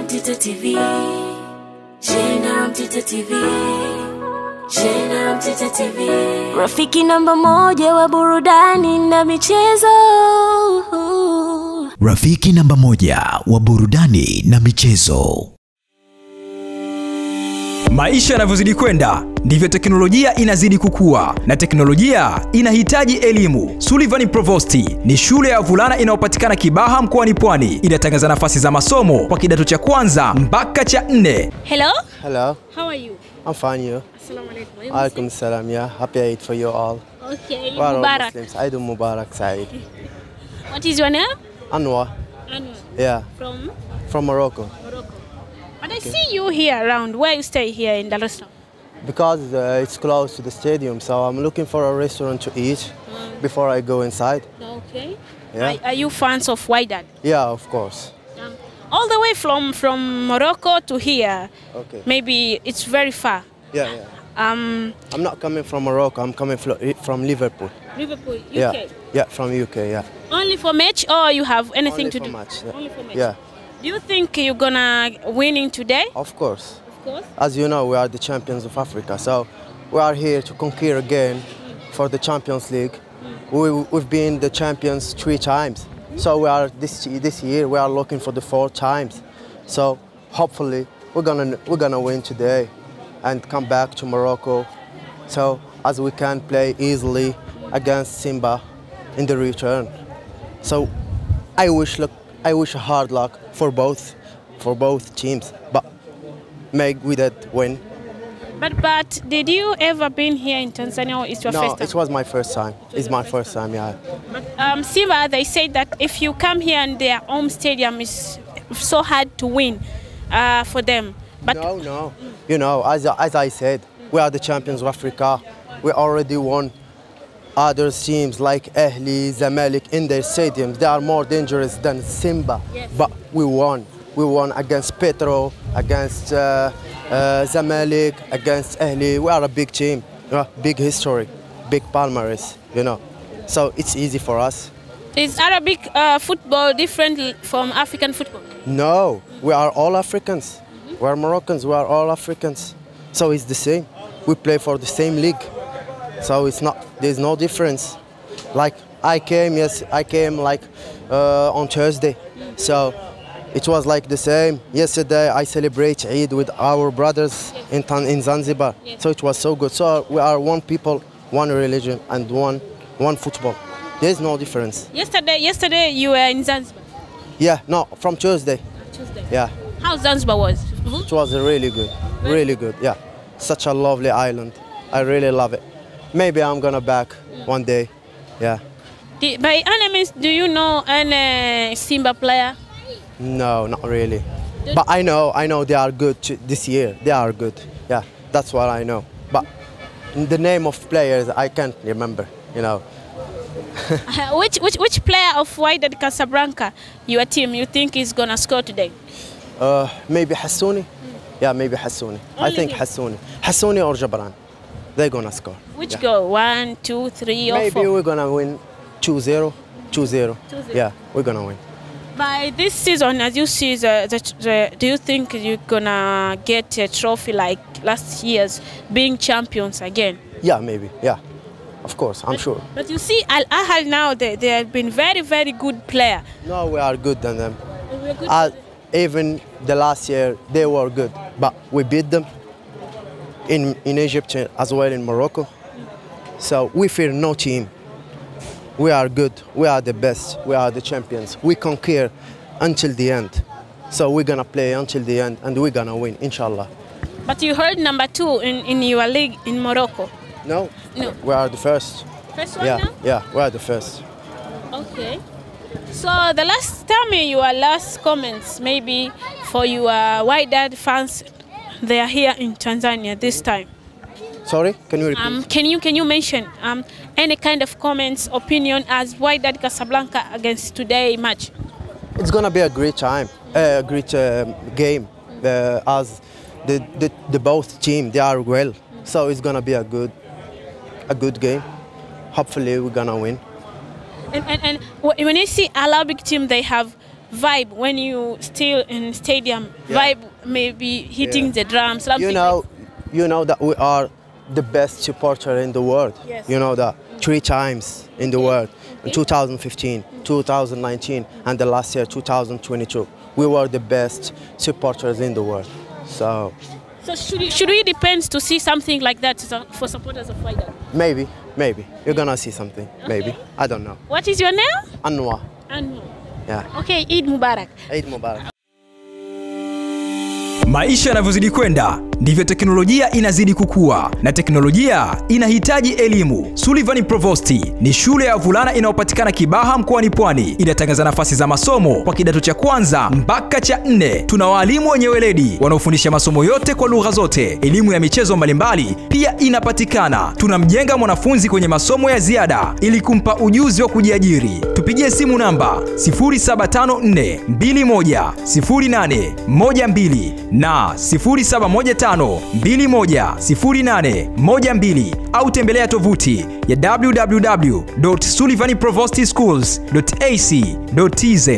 TV. TV. TV. Rafiki namba moja wa burudani na michezo. Rafiki namba moja wa burudani na michezo. Maisha yanavyozidi kwenda ndivyo teknolojia inazidi kukua, na teknolojia inahitaji elimu. Sullivan Provosti ni shule ya wavulana inayopatikana Kibaha mkoani Pwani. Inatangaza nafasi za masomo kwa kidato cha kwanza mpaka cha nne. Hello, Hello, how are you? I'm fine. You? Assalamu alaikum. You Alaikum salam. Yeah, happy Eid for you all. Okay, Mubarak. Muslims. Eid Mubarak, Said. What is your name? Anwar. Anwar. Yeah, From from Morocco. But I see you here around. Where you stay here in es Salaam? Because uh, it's close to the stadium, so I'm looking for a restaurant to eat before I go inside. Okay. Yeah. Are, are you fans of Wydad? Yeah, of course. Um, all the way from from Morocco to here. Okay. Maybe it's very far. Yeah, yeah. Um, I'm not coming from Morocco. I'm coming flo- from Liverpool. Liverpool, UK. Yeah, yeah, from UK. Yeah. Only for match, or you have anything Only to do? match, yeah. Only for match. Yeah, Do you think you're gonna winning today? of course. Of course. As you know, we are the champions of Africa, so we are here to conquer again for the Champions League. Hmm. We, we've been the champions three times, hmm. so we are this this year we are looking for the four times. So hopefully we're gonna we're gonna win today, and come back to Morocco, so as we can play easily against Simba in the return. So I wish luck, I wish hard luck for both for both teams, but make we that win. But but did you ever been here in Tanzania or it's your No, first time? it was my first time. It's my first time, yeah. But um, Simba, they say that if you come here and their home stadium is so hard to win uh, for them. But No, no. You know, as, as I said, we are the champions of Africa. We already won other teams like Ahly, Zamalek in their stadiums. They are more dangerous than Simba. Yes. But we won. We won against Petro, against uh, uh, Zamalek, against Ahly. We are a big team, know, big history, big palmarès, you know. So it's easy for us. is Arabic uh, football different from African football? No, we are all Africans. We are Moroccans, we are all Africans. So it's the same. We play for the same league. So it's not, there's no difference. Like I came, yes, I came like uh, on Thursday. So it was like the same. Yesterday I celebrate Eid with our brothers in, Tan- in Zanzibar. So it was so good. So we are one people, one religion, and one, one football. There's no difference. Yesterday, yesterday you were in Zanzibar. Yeah, no, from Tuesday. Tuesday. Yeah. How Zanzibar was? It was really good, really good. Yeah, such a lovely island. I really love it. Maybe I'm gonna back one day. Yeah. The- by any means, do you know any Simba player? No, not really. But I know, I know they are good this year. They are good. Yeah, that's what I know. But the name of players I can't remember. You know. Uh, which, which which player of Wydad Casablanca, your team, you think is gonna score today? Uh, maybe Hassouni. Yeah, maybe Hassouni. I think him? Hassouni. Hassouni or Jabrane. They're gonna score. Which Yeah. goal? One, two, three, or Maybe four? we're gonna win 2-0. 2-0. 2-0. Yeah, we're gonna win. By this season, as you see, the, the, the, do you think you're gonna get a trophy like last year's, being champions again? Yeah, maybe. Yeah, of course. I'm sure. But you see, Al Ahly now they, they have been very very good player. No, we are good than them. Uh, even the last year, they were good, but we beat them in in Egypt as well in Morocco. So we fear no team. We are good. We are the best. We are the champions. We conquer until the end. So we're gonna play until the end, and we're gonna win, inshallah. But you heard number two in, in your league in Morocco. No, No. we are the first. First one Yeah, now? yeah, we are the first. Okay. So the last, tell me your last comments, maybe for your Wydad fans. They are here in Tanzania this time. Sorry, can you repeat? Um, can you can you mention um, any kind of comments, opinion as Wydad Casablanca against today match? It's gonna be a great time, a great um, game. Uh, as the, the the both team they are well, so it's gonna be a good a good game. Hopefully we're gonna win. And, and, and when you see Arabic team, they have vibe when you still in stadium? Yeah. Vibe maybe hitting Yeah. the drums, something you know, like you know that we are the best supporter in the world. Yes. You know that three times in the world, in 2015, 2019, and the last year 2022. We were the best supporters in the world. So So should, we- should we depend to see something like that for supporters of Wydad? maybe, maybe you're gonna see something. Maybe I don't know. What is your name? Anwar. Anwar. Yeah. Okay, Eid Mubarak. Eid Mubarak. Maisha yanavyozidi kwenda ndivyo teknolojia inazidi kukua, na teknolojia inahitaji elimu. Sullivan Provosti ni shule ya wavulana inayopatikana Kibaha mkoani Pwani. Inatangaza nafasi za masomo kwa kidato cha kwanza mpaka cha nne. Tuna waalimu wenye weledi wanaofundisha masomo yote kwa lugha zote. Elimu ya michezo mbalimbali pia inapatikana. Tunamjenga mwanafunzi kwenye masomo ya ziada ili kumpa ujuzi wa kujiajiri. Tupigie simu namba 0754210812 na 0715210812 au tembelea tovuti ya www.sullivanprovostschools.ac.tz.